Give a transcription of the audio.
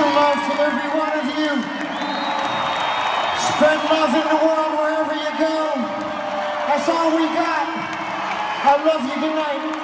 special love to every one of you. Spread love in the world wherever you go. That's all we got. I love you. Good night.